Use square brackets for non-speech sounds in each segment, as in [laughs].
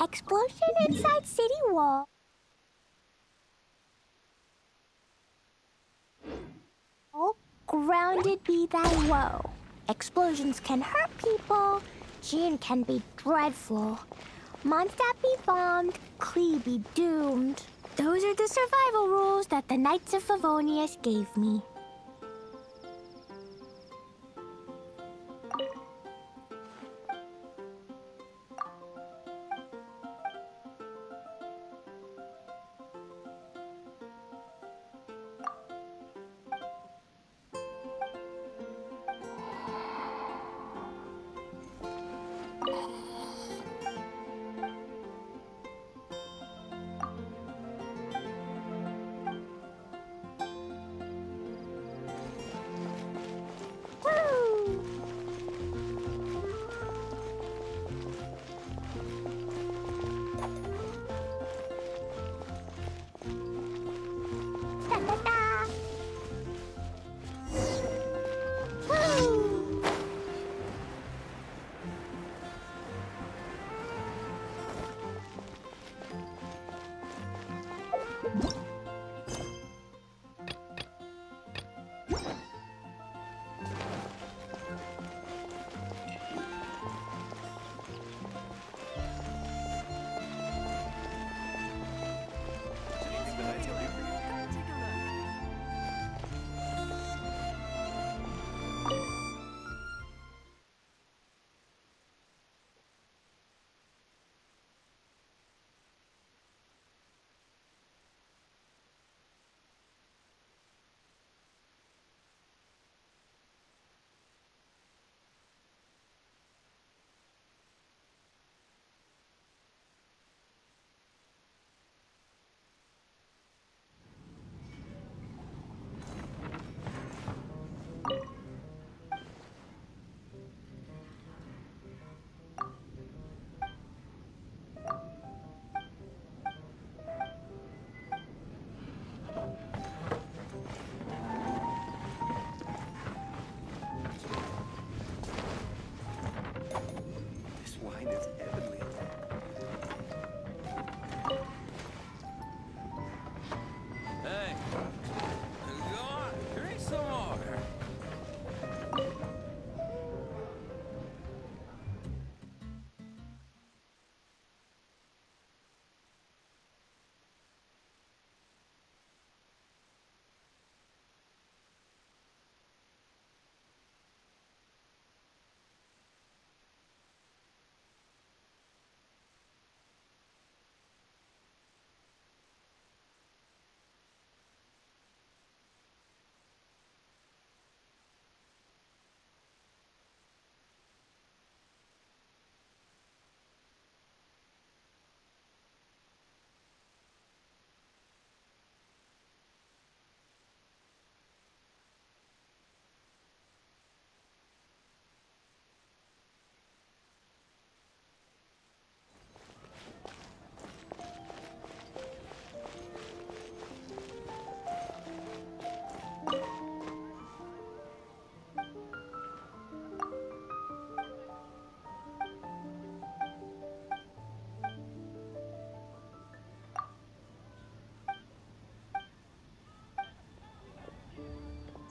Explosion inside city wall. Oh, grounded be thy woe. Explosions can hurt people. Jean can be dreadful. Mondstadt be bombed. Klee be doomed. Those are the survival rules that the Knights of Favonius gave me.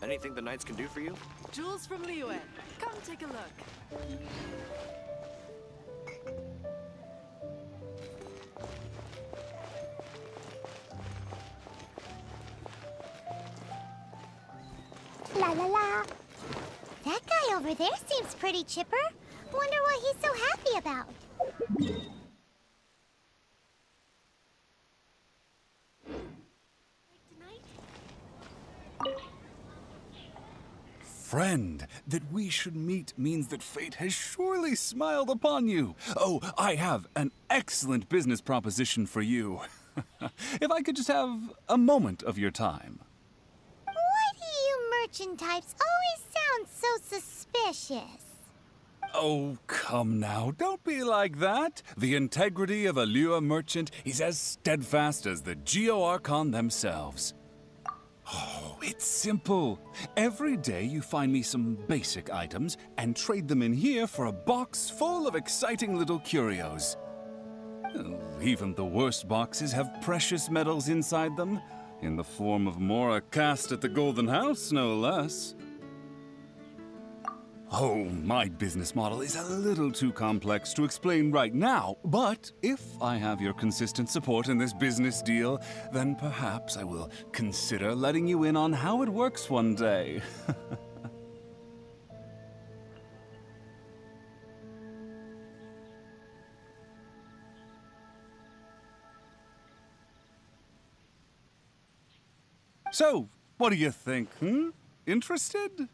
Anything the knights can do for you? Jules from Liyue. Come take a look. La la la. That guy over there seems pretty chipper. Wonder what he's so happy about. Friend, that we should meet means that fate has surely smiled upon you. Oh, I have an excellent business proposition for you. [laughs] if I could just have a moment of your time. Why do you merchant types always sound so suspicious? Oh, come now, don't be like that. The integrity of a Liyue merchant is as steadfast as the Geo Archon themselves. Oh, it's simple. Every day you find me some basic items and trade them in here for a box full of exciting little curios. Oh, Even the worst boxes have precious metals inside them, in the form of Mora cast at the Golden House, no less. Oh, my business model is a little too complex to explain right now, but if I have your consistent support in this business deal, then perhaps I will consider letting you in on how it works one day. [laughs] so, what do you think, hmm? Interested?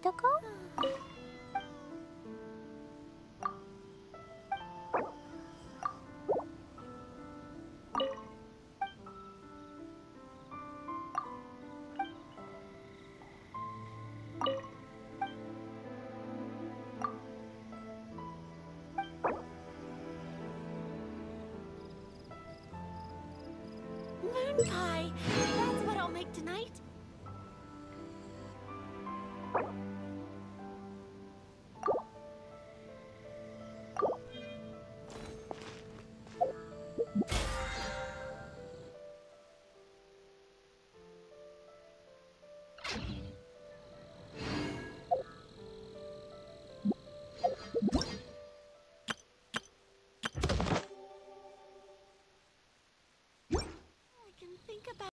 どこ？Pie. That's what I'll make tonight.